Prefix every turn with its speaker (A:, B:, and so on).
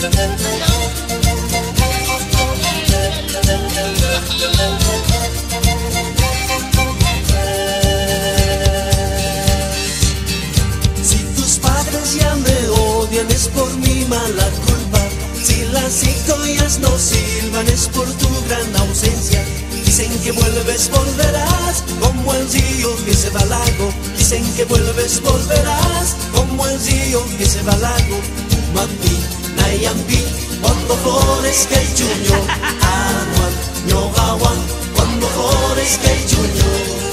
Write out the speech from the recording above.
A: Si tus padres ya me odian es por mi mala culpa. Si las historias no silban es por tu gran ausencia. Dicen que vuelves, volverás, como el río que se va al lago. Dicen que vuelves, volverás, como el río que se va al. Mami, I am big, what before is kay Junior. Anwan, Junior.